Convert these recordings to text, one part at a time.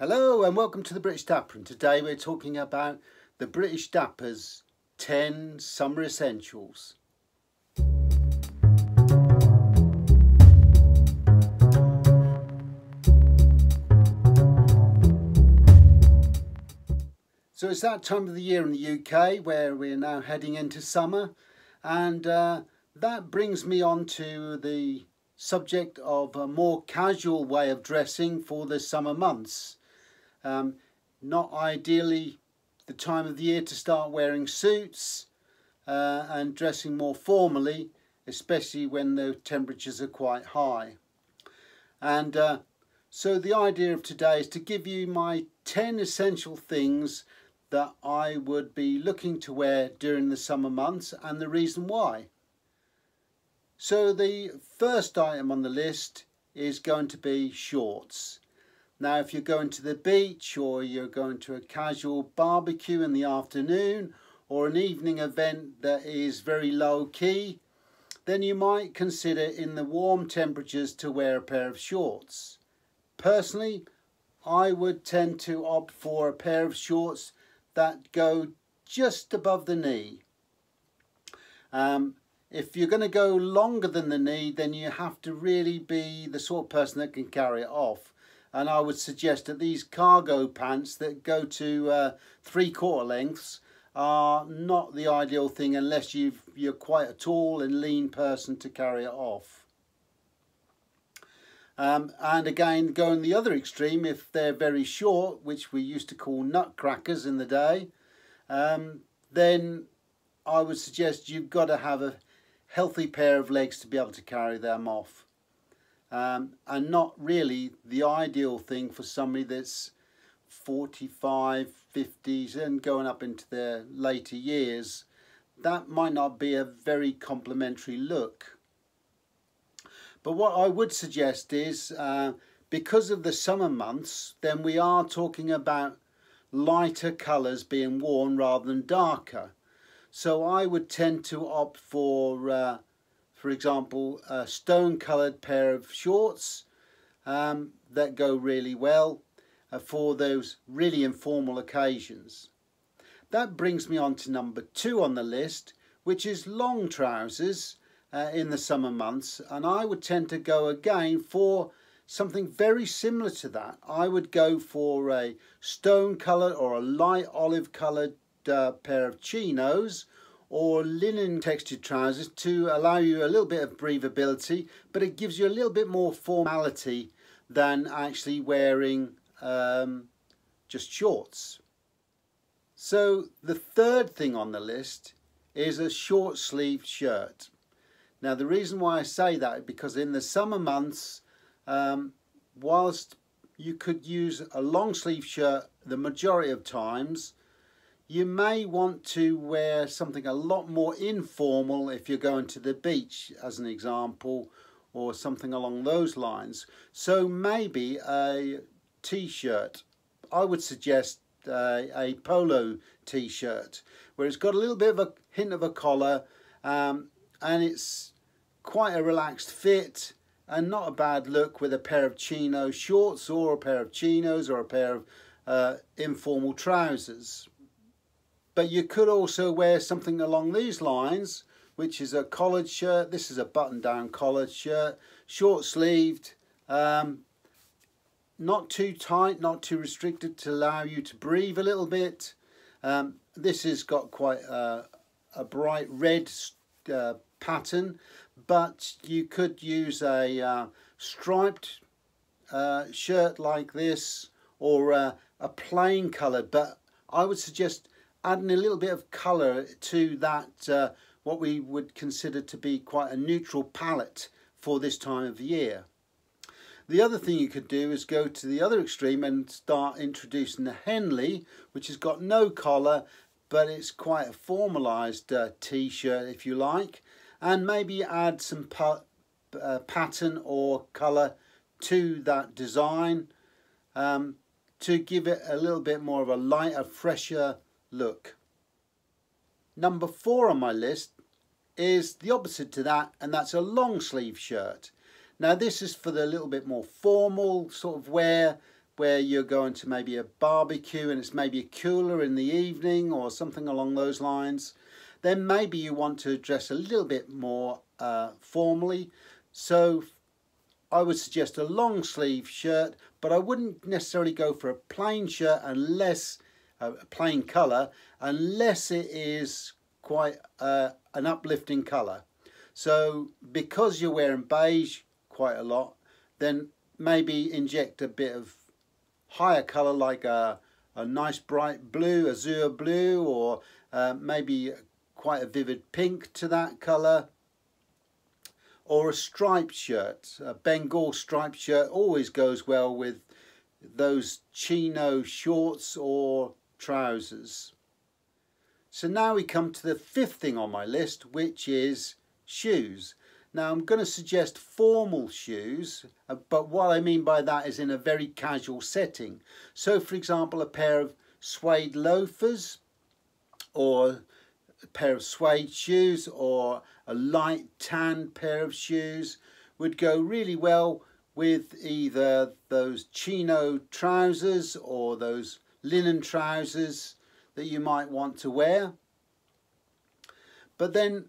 Hello and welcome to the British Dapper and today we're talking about the British Dapper's 10 Summer Essentials. So it's that time of the year in the UK where we're now heading into summer and uh, that brings me on to the subject of a more casual way of dressing for the summer months. Um, not ideally the time of the year to start wearing suits uh, and dressing more formally, especially when the temperatures are quite high. And uh, so the idea of today is to give you my 10 essential things that I would be looking to wear during the summer months and the reason why. So the first item on the list is going to be shorts. Now, if you're going to the beach or you're going to a casual barbecue in the afternoon or an evening event that is very low key, then you might consider in the warm temperatures to wear a pair of shorts. Personally, I would tend to opt for a pair of shorts that go just above the knee. Um, if you're going to go longer than the knee, then you have to really be the sort of person that can carry it off and I would suggest that these cargo pants that go to uh, three quarter lengths are not the ideal thing unless you've, you're quite a tall and lean person to carry it off. Um, and again, going the other extreme, if they're very short, which we used to call nutcrackers in the day, um, then I would suggest you've got to have a healthy pair of legs to be able to carry them off um, and not really the ideal thing for somebody that's 45, 50s and going up into their later years. That might not be a very complimentary look. But what I would suggest is uh, because of the summer months, then we are talking about lighter colours being worn rather than darker. So I would tend to opt for uh, for example, a stone coloured pair of shorts um, that go really well uh, for those really informal occasions. That brings me on to number two on the list, which is long trousers uh, in the summer months. And I would tend to go again for something very similar to that. I would go for a stone coloured or a light olive coloured uh, pair of chinos or linen textured trousers to allow you a little bit of breathability but it gives you a little bit more formality than actually wearing um, just shorts. So the third thing on the list is a short sleeved shirt. Now the reason why I say that is because in the summer months um, whilst you could use a long sleeve shirt the majority of times you may want to wear something a lot more informal if you're going to the beach as an example or something along those lines. So maybe a t-shirt. I would suggest uh, a polo t-shirt where it's got a little bit of a hint of a collar um, and it's quite a relaxed fit and not a bad look with a pair of chino shorts or a pair of chinos or a pair of uh, informal trousers. But you could also wear something along these lines, which is a collared shirt. This is a button-down collared shirt, short sleeved, um, not too tight, not too restricted to allow you to breathe a little bit. Um, this has got quite a, a bright red uh, pattern, but you could use a uh, striped uh, shirt like this or a plain coloured, but I would suggest adding a little bit of colour to that uh, what we would consider to be quite a neutral palette for this time of year. The other thing you could do is go to the other extreme and start introducing the Henley, which has got no collar, but it's quite a formalised uh, t-shirt if you like, and maybe add some pa uh, pattern or colour to that design um, to give it a little bit more of a lighter, fresher look. Number four on my list is the opposite to that and that's a long sleeve shirt. Now this is for the little bit more formal sort of wear where you're going to maybe a barbecue and it's maybe a cooler in the evening or something along those lines, then maybe you want to dress a little bit more uh, formally. So I would suggest a long sleeve shirt, but I wouldn't necessarily go for a plain shirt unless a plain colour, unless it is quite uh, an uplifting colour. So because you're wearing beige quite a lot, then maybe inject a bit of higher colour like a, a nice bright blue, azure blue, or uh, maybe quite a vivid pink to that colour or a striped shirt. A Bengal striped shirt always goes well with those chino shorts or trousers. So now we come to the fifth thing on my list, which is shoes. Now I'm going to suggest formal shoes, uh, but what I mean by that is in a very casual setting. So for example, a pair of suede loafers or a pair of suede shoes or a light tan pair of shoes would go really well with either those chino trousers or those linen trousers that you might want to wear. But then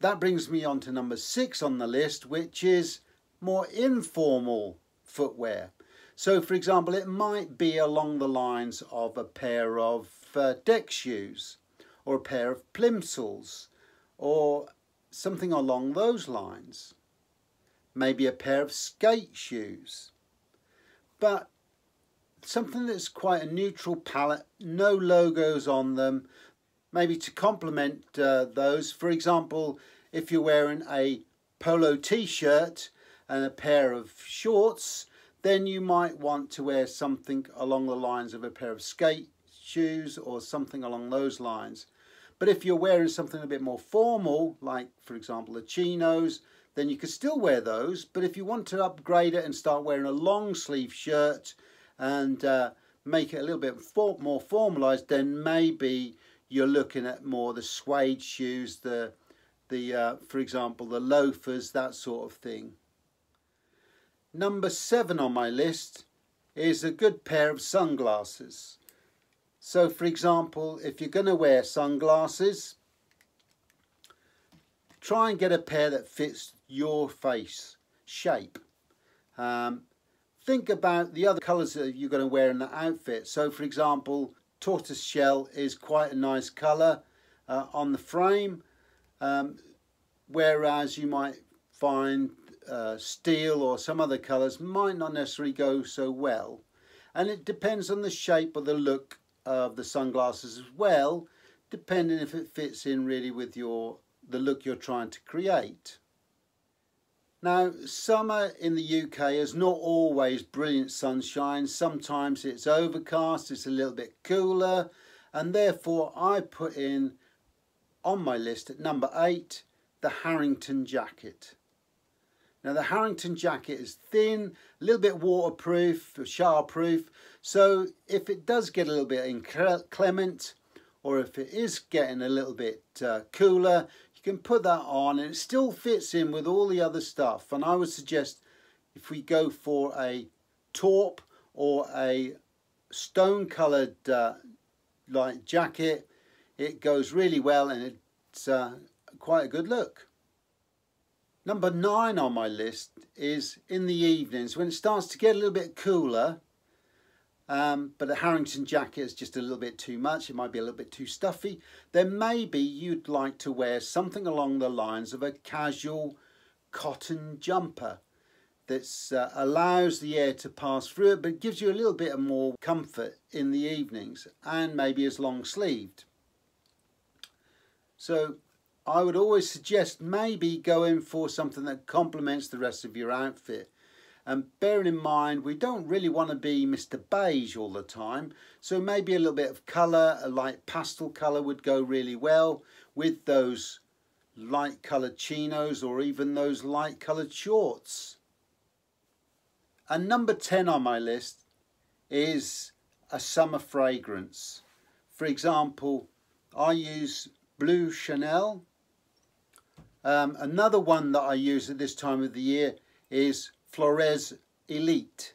that brings me on to number six on the list, which is more informal footwear. So, for example, it might be along the lines of a pair of uh, deck shoes or a pair of plimsolls or something along those lines. Maybe a pair of skate shoes. But something that's quite a neutral palette, no logos on them, maybe to complement uh, those. For example, if you're wearing a polo t-shirt and a pair of shorts, then you might want to wear something along the lines of a pair of skate shoes or something along those lines. But if you're wearing something a bit more formal, like for example the chinos, then you could still wear those. But if you want to upgrade it and start wearing a long sleeve shirt and uh, make it a little bit for more formalized, then maybe you're looking at more the suede shoes, the, the uh, for example, the loafers, that sort of thing. Number seven on my list is a good pair of sunglasses. So for example, if you're going to wear sunglasses, try and get a pair that fits your face shape. Um, think about the other colours that you're going to wear in the outfit. So for example, tortoise shell is quite a nice colour uh, on the frame, um, whereas you might find uh, steel or some other colours might not necessarily go so well. And it depends on the shape or the look of the sunglasses as well, depending if it fits in really with your the look you're trying to create. Now, summer in the UK is not always brilliant sunshine. Sometimes it's overcast, it's a little bit cooler, and therefore I put in on my list at number eight the Harrington jacket. Now the Harrington jacket is thin, a little bit waterproof, showerproof, so if it does get a little bit inclement, or if it is getting a little bit uh, cooler, you can put that on and it still fits in with all the other stuff. And I would suggest if we go for a taupe or a stone coloured uh, like jacket, it goes really well and it's uh, quite a good look. Number nine on my list is in the evenings when it starts to get a little bit cooler. Um, but a Harrington jacket is just a little bit too much. It might be a little bit too stuffy. Then maybe you'd like to wear something along the lines of a casual cotton jumper that uh, allows the air to pass through it but gives you a little bit of more comfort in the evenings and maybe is long sleeved. So I would always suggest maybe going for something that complements the rest of your outfit. And bearing in mind, we don't really want to be Mr. Beige all the time. So maybe a little bit of colour, a light pastel colour would go really well with those light coloured chinos or even those light coloured shorts. And number 10 on my list is a summer fragrance. For example, I use Blue Chanel um, another one that I use at this time of the year is Floris Elite.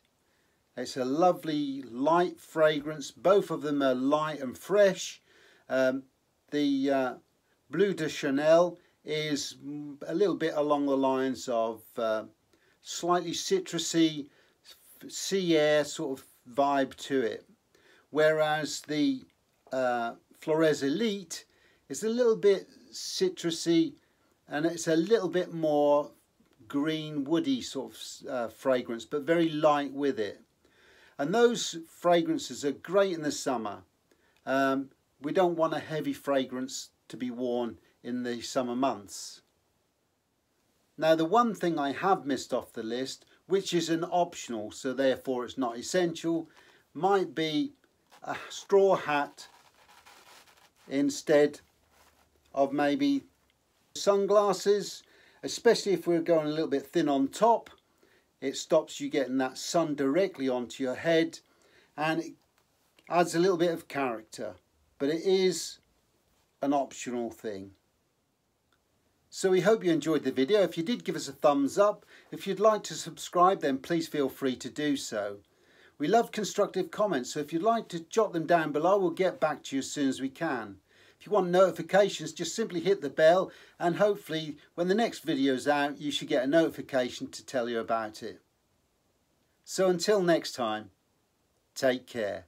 It's a lovely light fragrance. Both of them are light and fresh. Um, the uh, Bleu de Chanel is a little bit along the lines of uh, slightly citrusy, sea air sort of vibe to it. Whereas the uh, Floris Elite is a little bit citrusy and it's a little bit more green woody sort of uh, fragrance but very light with it. And those fragrances are great in the summer. Um, we don't want a heavy fragrance to be worn in the summer months. Now the one thing I have missed off the list which is an optional so therefore it's not essential might be a straw hat instead of maybe sunglasses, especially if we're going a little bit thin on top. It stops you getting that sun directly onto your head and it adds a little bit of character, but it is an optional thing. So we hope you enjoyed the video. If you did, give us a thumbs up. If you'd like to subscribe, then please feel free to do so. We love constructive comments, so if you'd like to jot them down below, we'll get back to you as soon as we can. If you want notifications, just simply hit the bell and hopefully when the next video is out, you should get a notification to tell you about it. So until next time, take care.